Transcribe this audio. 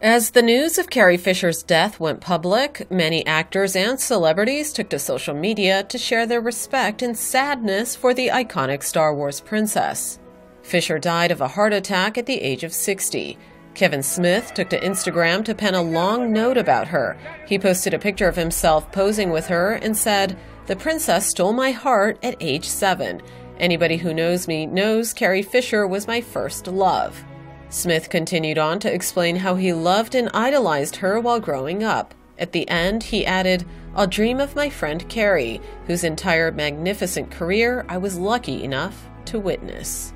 As the news of Carrie Fisher's death went public, many actors and celebrities took to social media to share their respect and sadness for the iconic Star Wars princess. Fisher died of a heart attack at the age of 60. Kevin Smith took to Instagram to pen a long note about her. He posted a picture of himself posing with her and said, The princess stole my heart at age seven. Anybody who knows me knows Carrie Fisher was my first love. Smith continued on to explain how he loved and idolized her while growing up. At the end, he added, I'll dream of my friend Carrie, whose entire magnificent career I was lucky enough to witness.